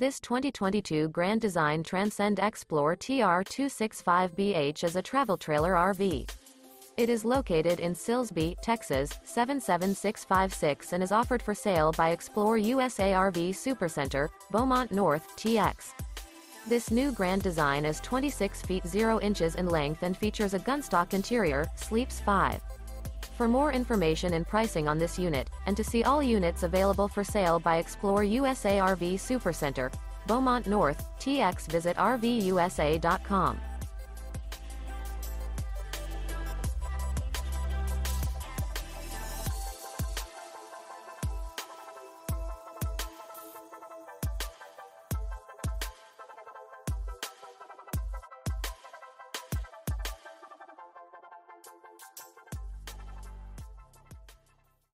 This 2022 Grand Design Transcend Xplor TR265BH is a travel trailer RV. It is located in Silsbee, Texas, 77656 and is offered for sale by Explore USA RV Supercenter, Beaumont North, TX. This new Grand Design is 26 feet 0 inches in length and features a gunstock interior, sleeps 5. For more information and pricing on this unit, and to see all units available for sale by Explore USA RV Supercenter, Beaumont North, TX visit RVUSA.com.